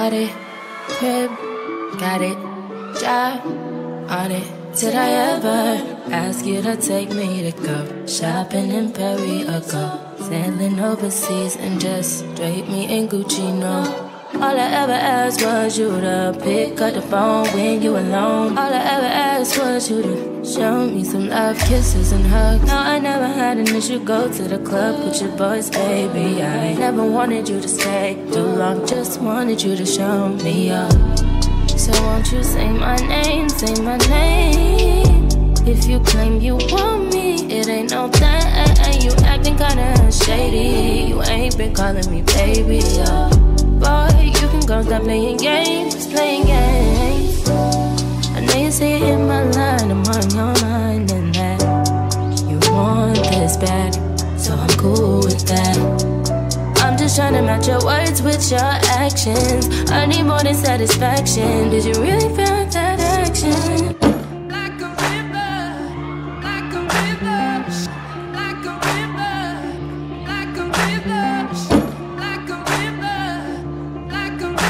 got it. Crib, got it. Job, on it. Did I ever ask you to take me to go shopping in Paris or go sailing overseas and just drape me in Gucci? No. All I ever asked was you to pick up the phone when you alone. All I ever asked was you to show me some love, kisses, and hugs. No, I never had an issue. Go to the club with your boys, baby. I never wanted you to stay too long. Just wanted you to show me up. So won't you say my name, say my name? If you claim you want me, it ain't no thing. You acting kinda shady. You ain't been calling me baby, yeah. Boy, can stop playing games, playing games. I know you see it in my line, I'm on your mind, and that you want this back, so I'm cool with that. I'm just trying to match your words with your actions. I need more than satisfaction. Did you really feel?